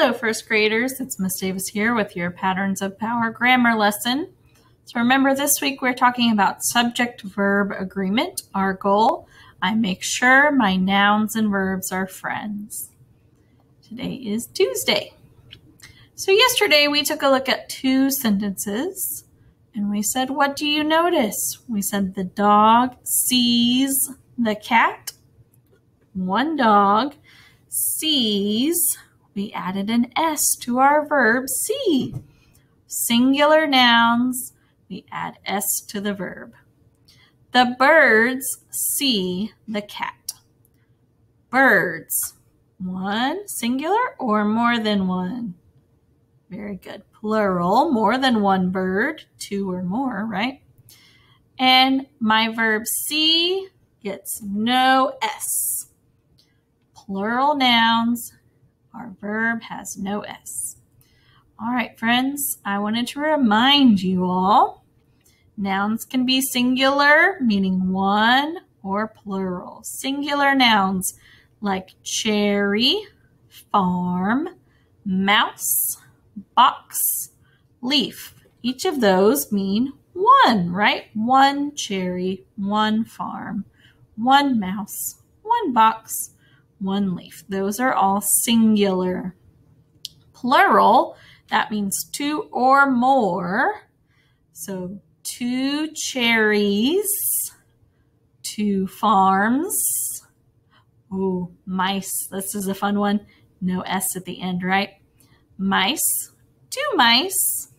Hello, first graders. It's Miss Davis here with your Patterns of Power grammar lesson. So remember, this week we're talking about subject-verb agreement. Our goal, I make sure my nouns and verbs are friends. Today is Tuesday. So yesterday we took a look at two sentences and we said, what do you notice? We said the dog sees the cat. One dog sees we added an S to our verb see. Singular nouns, we add S to the verb. The birds see the cat. Birds, one, singular or more than one? Very good. Plural, more than one bird, two or more, right? And my verb see gets no S. Plural nouns, our verb has no S. All right, friends, I wanted to remind you all nouns can be singular, meaning one, or plural. Singular nouns like cherry, farm, mouse, box, leaf. Each of those mean one, right? One cherry, one farm, one mouse, one box, one leaf. Those are all singular. Plural, that means two or more. So two cherries, two farms. Ooh, mice. This is a fun one. No S at the end, right? Mice, two mice.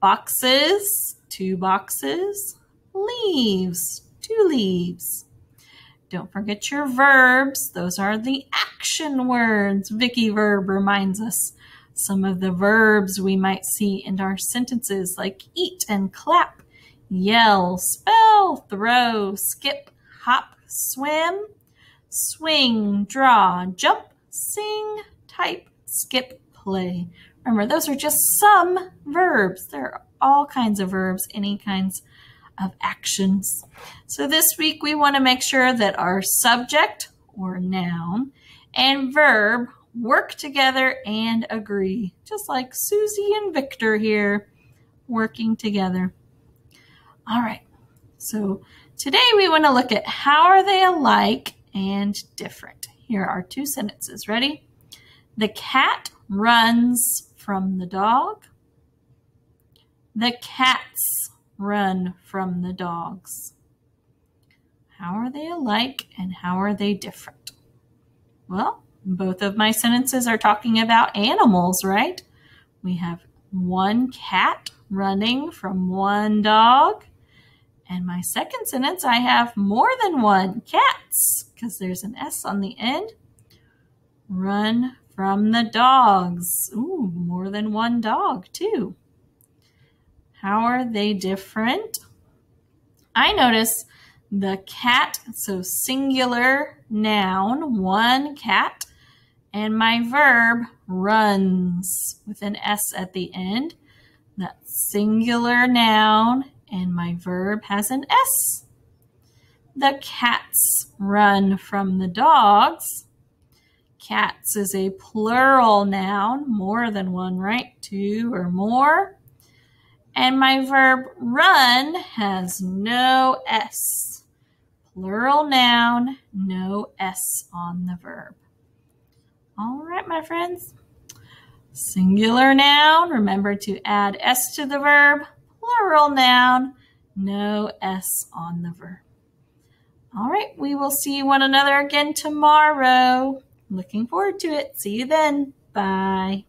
Boxes, two boxes. Leaves, two leaves. Don't forget your verbs. Those are the action words. Vicky Verb reminds us some of the verbs we might see in our sentences like eat and clap, yell, spell, throw, skip, hop, swim, swing, draw, jump, sing, type, skip, play. Remember, those are just some verbs. There are all kinds of verbs, any kinds of actions. So this week we want to make sure that our subject or noun and verb work together and agree, just like Susie and Victor here working together. All right, so today we want to look at how are they alike and different. Here are two sentences. Ready? The cat runs from the dog. The cats run from the dogs. How are they alike and how are they different? Well, both of my sentences are talking about animals, right? We have one cat running from one dog. And my second sentence, I have more than one cats because there's an S on the end. Run from the dogs. Ooh, more than one dog, too. How are they different? I notice the cat, so singular noun, one cat, and my verb runs with an S at the end. That singular noun and my verb has an S. The cats run from the dogs. Cats is a plural noun, more than one, right? Two or more. And my verb run has no S. Plural noun, no S on the verb. All right, my friends. Singular noun, remember to add S to the verb. Plural noun, no S on the verb. All right, we will see one another again tomorrow. Looking forward to it. See you then. Bye.